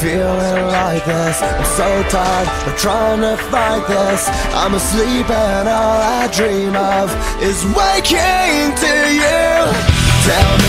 feeling like this. I'm so tired of trying to fight this. I'm asleep and all I dream of Is waking to you. Tell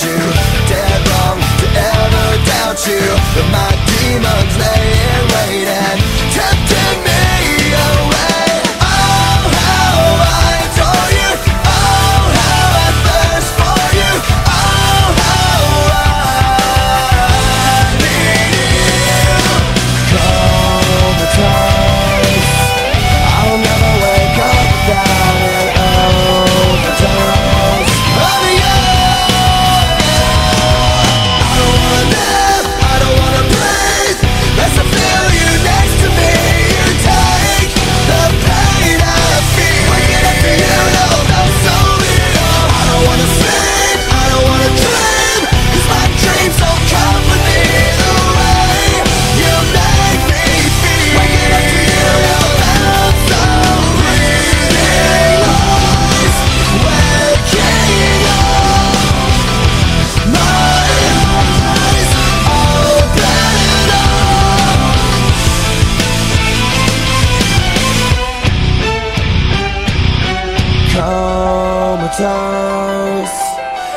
you. Dead wrong to ever doubt you. But my demons lay comatose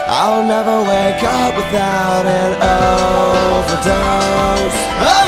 I'll never wake up without an overdose oh!